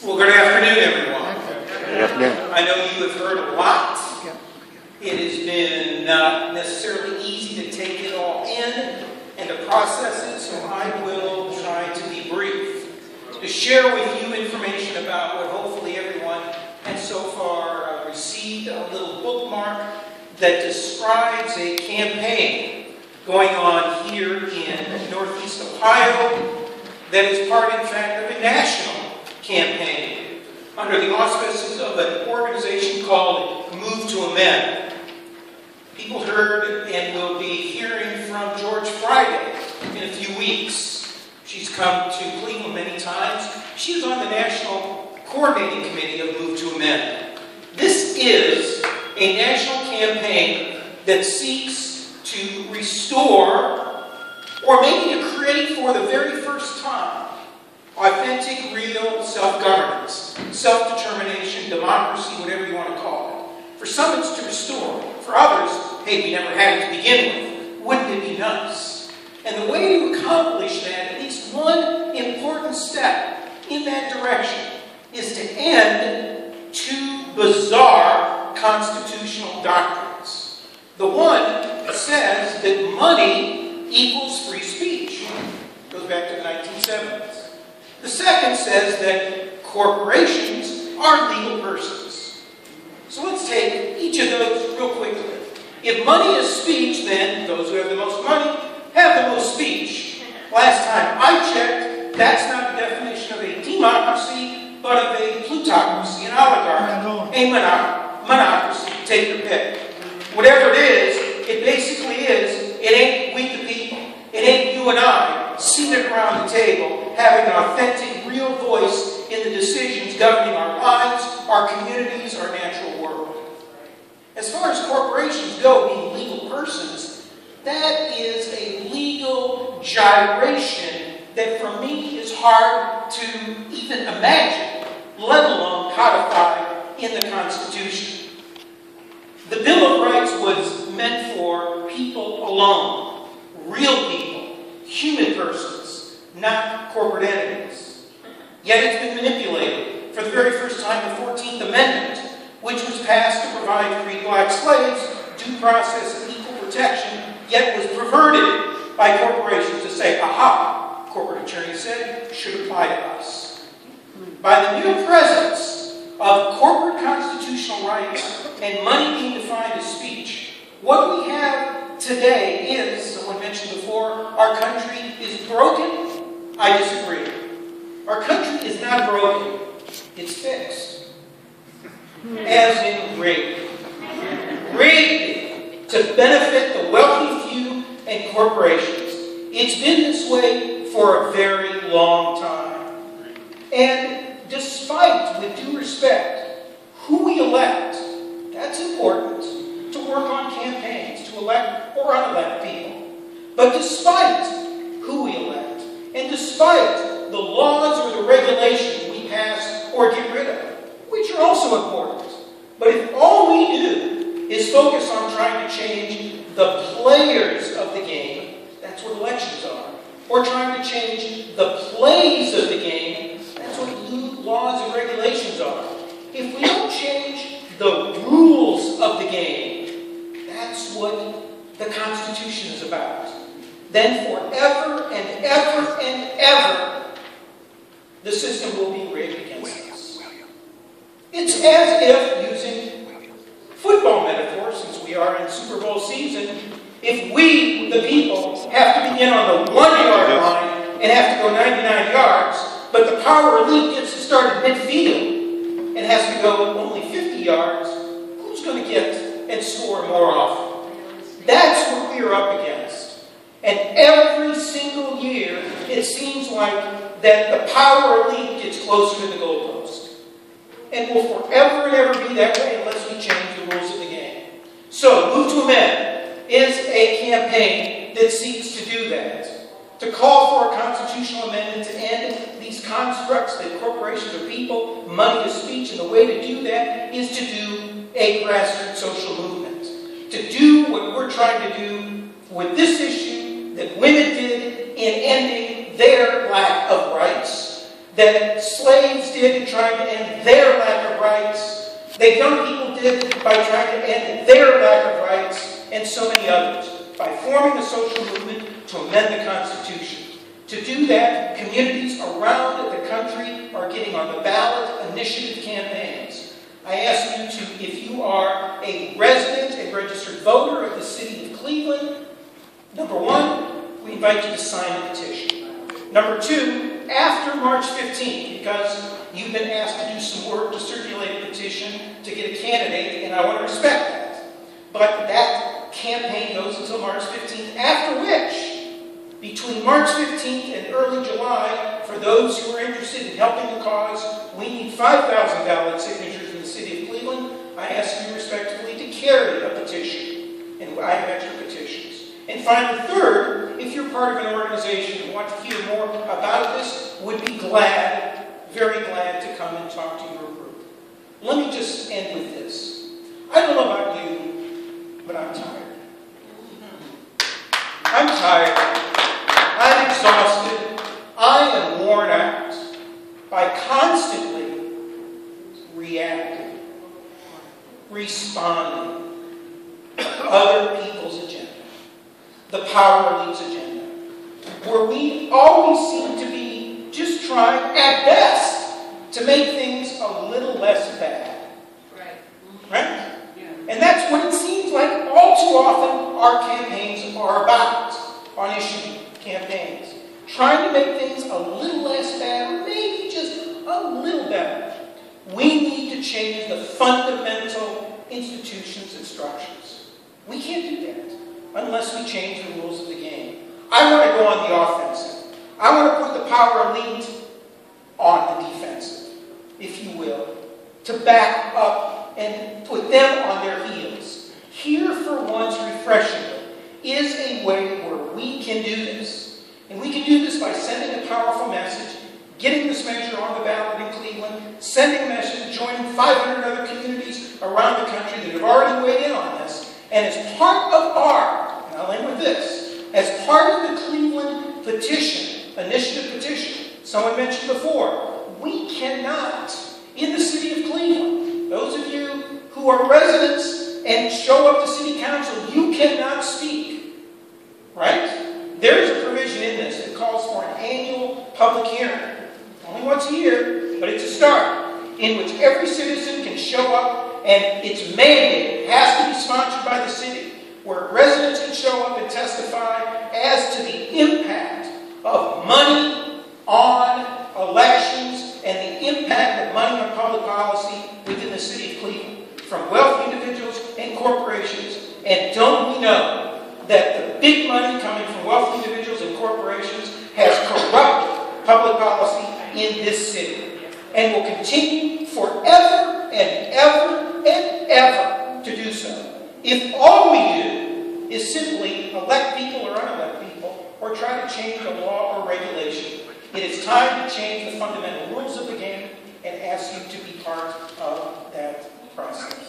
Well, good afternoon, everyone. Good afternoon. I know you have heard a lot. It has been not necessarily easy to take it all in and to process it, so I will try to be brief. To share with you information about what hopefully everyone has so far uh, received a little bookmark that describes a campaign going on here in Northeast Ohio that is part, in fact, of a national campaign under the auspices of an organization called Move to Amend. People heard and will be hearing from George Friday in a few weeks. She's come to Cleveland many times. She was on the National Coordinating Committee of Move to Amend. This is a national campaign that seeks to restore or maybe to create for the very first time authentic, real self-governance, self-determination, democracy, whatever you want to call it. For some, it's to restore. For others, hey, we never had it to begin with. Wouldn't it be nice? And the way to accomplish that, at least one important step in that direction, is to end two bizarre constitutional doctrines. The one says that money equals free speech. Goes back to the 1970s. The second says that corporations are legal persons. So let's take each of those real quickly. If money is speech, then those who have the most money have the most speech. Last time I checked, that's not the definition of a democracy, but of a plutocracy, an oligarchy, a monocracy. Take your pick. Whatever it is, it basically is, it ain't we the people. It ain't you and I seated around the table having an authentic, real voice in the decisions governing our lives, our communities, our natural world. As far as corporations go, being legal persons, that is a legal gyration that for me is hard to even imagine, let alone codify in the Constitution. The Bill of Rights was meant for people alone, real people, human persons, not corporate entities. Yet it's been manipulated. For the very first time, the 14th Amendment, which was passed to provide free black slaves due process and equal protection, yet was perverted by corporations to say, aha, corporate attorney said, should apply to us. By the mere presence of corporate constitutional rights and money being defined as speech, what we have today is, someone mentioned before, our country is broken. I disagree. Our country is not broken. It's fixed. As in rigged. Rigged to benefit the wealthy few and corporations. It's been this way for a very long time. And despite, with due respect, who we elect, that's important to work on campaigns to elect or unelect people. But despite who we elect, and despite the laws or the regulations we pass or get rid of, which are also important, but if all we do is focus on trying to change the players of the game, that's what elections are, or trying to change the plays of the game, that's what laws and regulations are. If we don't change the rules of the game, that's what the Constitution is about. Then forever and ever and ever, the system will be rigged against us. It's as if, using football metaphor, since we are in Super Bowl season, if we, the people, have to begin on the one yard line and have to go 99 yards, but the power elite gets to start at midfield and has to go only 50 yards, who's going to get and score more often? That's what we are up against. And every single year, it seems like that the power elite gets closer to the goalpost. And will forever and ever be that way unless we change the rules of the game. So, Move to Amend is a campaign that seeks to do that. To call for a constitutional amendment to end these constructs that corporations are people, money is speech, and the way to do that is to do a grassroots social movement. To do what we're trying to do with this issue that women did in ending their lack of rights, that slaves did in trying to end their lack of rights, that young people did by trying to end their lack of rights, and so many others, by forming a social movement to amend the Constitution. To do that, communities around the country are getting on the ballot initiative campaigns. I ask you to, if you are a resident, a registered voter of the city of Cleveland, number one, we invite you to sign a petition. Number two, after March 15th, because you've been asked to do some work to circulate a petition to get a candidate, and I want to respect that. But that campaign goes until March 15th, after which between March 15th and early July, for those who are interested in helping the cause, we need 5,000 valid signatures in the city of Cleveland. I ask you respectfully to carry a petition, and I have extra petitions. And finally, third, if you're part of an organization and want to hear more about this, would be glad, very glad to come and talk to your group. Let me just end with this. I don't know about you, but I'm tired. I'm tired. I'm exhausted. I am worn out by constantly reacting, responding to other people's agenda, the power elite's agenda, where we always seem to be just trying at best to make things a little less bad. Right. Right? And that's what it seems like all too often our campaigns are about on issue campaigns. Trying to make things a little less bad, or maybe just a little better. We need to change the fundamental institutions and structures. We can't do that unless we change the rules of the game. I want to go on the offensive. I want to put the power elite on the defensive, if you will, to back up and put them on their heels. Here, for once, refreshingly, is a way where we can do this. And we can do this by sending a powerful message, getting this measure on the ballot in Cleveland, sending a message, joining 500 other communities around the country that have already weighed in on this. And as part of our, and I'll end with this, as part of the Cleveland petition, initiative petition, someone mentioned before, we cannot, in the city of Cleveland, those of you who are residents and show up to city council, you cannot speak Right? There is a provision in this that calls for an annual public hearing. Only once a year, but it's a start, in which every citizen can show up and it's mandated, has to be sponsored by the city, where residents can show up and testify as to the impact of money on elections and the impact of money on public policy within the city of Cleveland, from wealthy individuals and corporations. And don't we know that the big money coming from wealthy individuals and corporations has corrupted public policy in this city and will continue forever and ever and ever to do so. If all we do is simply elect people or unelect people or try to change a law or regulation, it is time to change the fundamental rules of the game and ask you to be part of that process.